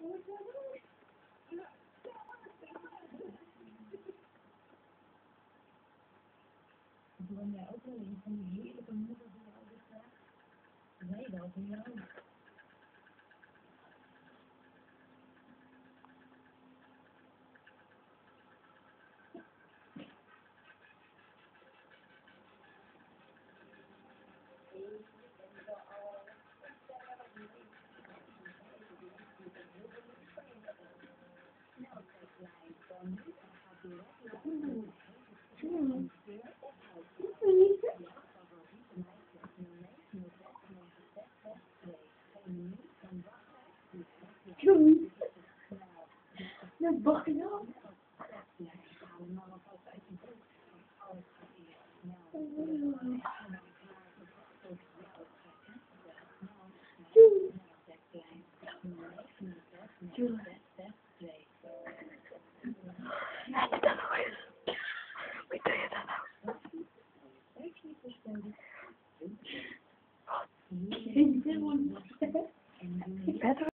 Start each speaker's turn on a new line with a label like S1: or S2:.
S1: Ik wil jij ook wel eens van die heerlijke moeder die je altijd vraagt. Wij wel
S2: Joey.
S3: Naar Bagdad. one.